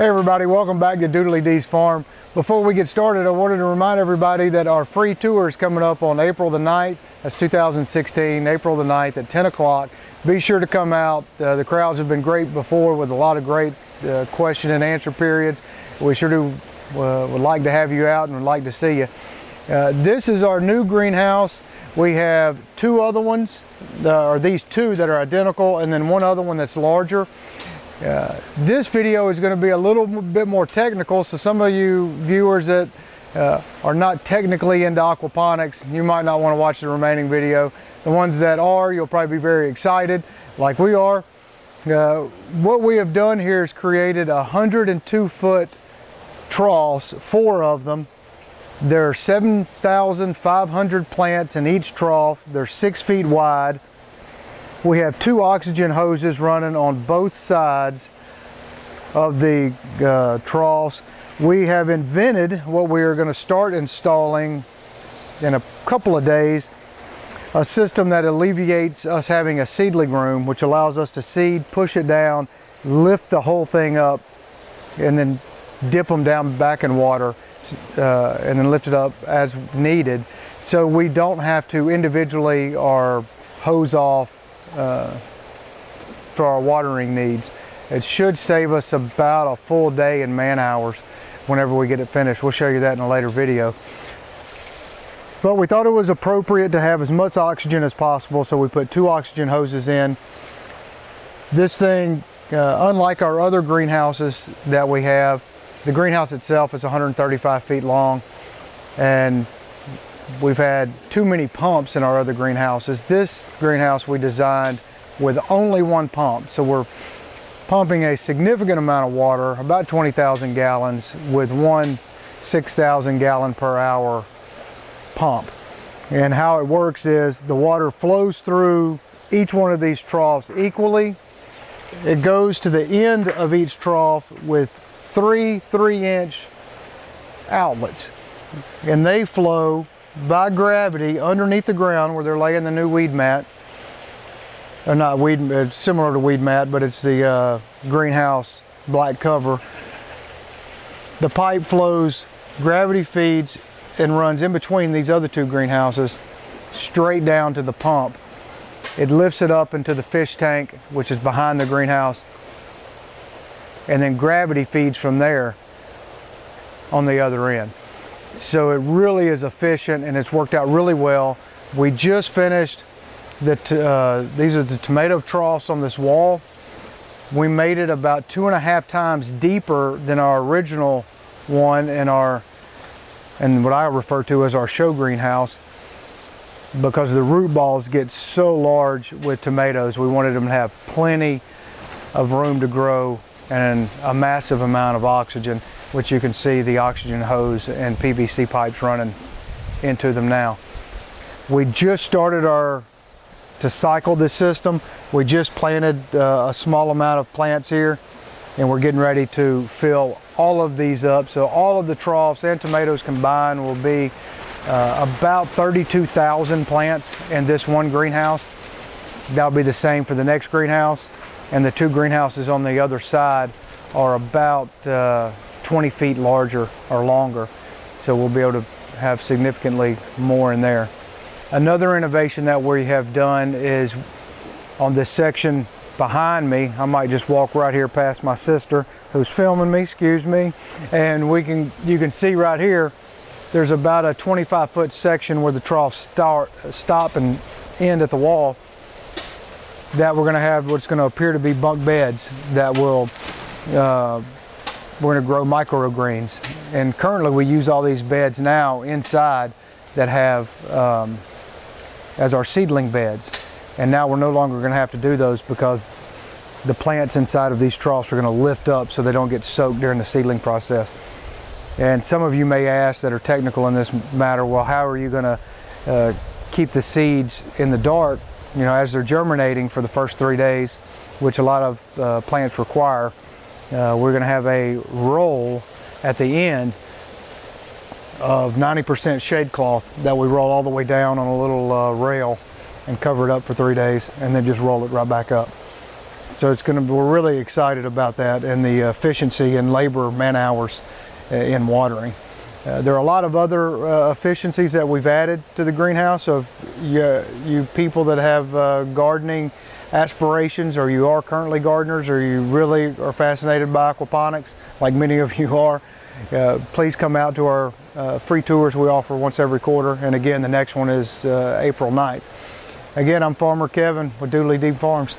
Hey everybody, welcome back to Doodley Dee's Farm. Before we get started, I wanted to remind everybody that our free tour is coming up on April the 9th. That's 2016, April the 9th at 10 o'clock. Be sure to come out. Uh, the crowds have been great before with a lot of great uh, question and answer periods. We sure do uh, would like to have you out and would like to see you. Uh, this is our new greenhouse. We have two other ones, uh, or these two that are identical, and then one other one that's larger. This video is going to be a little bit more technical, so some of you viewers that uh, are not technically into aquaponics, you might not want to watch the remaining video. The ones that are, you'll probably be very excited, like we are. Uh, what we have done here is created a 102 foot troughs, four of them. There are 7,500 plants in each trough. They're six feet wide. We have two oxygen hoses running on both sides of the uh, troughs. We have invented what we are going to start installing in a couple of days, a system that alleviates us having a seedling room, which allows us to seed, push it down, lift the whole thing up, and then dip them down back in water, uh, and then lift it up as needed. So we don't have to individually or hose off uh, for our watering needs. It should save us about a full day in man hours whenever we get it finished. We'll show you that in a later video. But we thought it was appropriate to have as much oxygen as possible, so we put two oxygen hoses in. This thing, uh, unlike our other greenhouses that we have, the greenhouse itself is 135 feet long and we've had too many pumps in our other greenhouses. This greenhouse we designed with only one pump. So we're pumping a significant amount of water, about 20,000 gallons with one 6,000 gallon per hour pump. And how it works is the water flows through each one of these troughs equally. It goes to the end of each trough with three three inch outlets and they flow by gravity underneath the ground where they're laying the new weed mat. Or not weed, it's similar to weed mat, but it's the uh, greenhouse black cover. The pipe flows, gravity feeds, and runs in between these other two greenhouses straight down to the pump. It lifts it up into the fish tank, which is behind the greenhouse, and then gravity feeds from there on the other end. So it really is efficient and it's worked out really well. We just finished the, uh, these are the tomato troughs on this wall. We made it about two and a half times deeper than our original one in our, and what I refer to as our show greenhouse because the root balls get so large with tomatoes. We wanted them to have plenty of room to grow and a massive amount of oxygen which you can see the oxygen hose and PVC pipes running into them now. We just started our to cycle this system. We just planted uh, a small amount of plants here and we're getting ready to fill all of these up. So all of the troughs and tomatoes combined will be uh, about 32,000 plants in this one greenhouse. That'll be the same for the next greenhouse and the two greenhouses on the other side are about uh, 20 feet larger or longer. So we'll be able to have significantly more in there. Another innovation that we have done is on this section behind me, I might just walk right here past my sister who's filming me, excuse me, and we can you can see right here there's about a 25 foot section where the troughs start stop and end at the wall that we're going to have what's going to appear to be bunk beds that will uh, we're going to grow microgreens. And currently we use all these beds now inside that have um, as our seedling beds. And now we're no longer going to have to do those because the plants inside of these troughs are going to lift up so they don't get soaked during the seedling process. And some of you may ask that are technical in this matter, well, how are you going to uh, keep the seeds in the dark, you know, as they're germinating for the first three days, which a lot of uh, plants require uh, we're going to have a roll at the end of 90% shade cloth that we roll all the way down on a little uh, rail and cover it up for three days and then just roll it right back up. so it's going to. We're really excited about that and the efficiency and labor man hours uh, in watering. Uh, there are a lot of other uh, efficiencies that we've added to the greenhouse of you, you people that have uh, gardening aspirations or you are currently gardeners or you really are fascinated by aquaponics like many of you are. Uh, please come out to our uh, free tours we offer once every quarter and again the next one is uh, April 9th. Again, I'm Farmer Kevin with Doodley Deep Farms.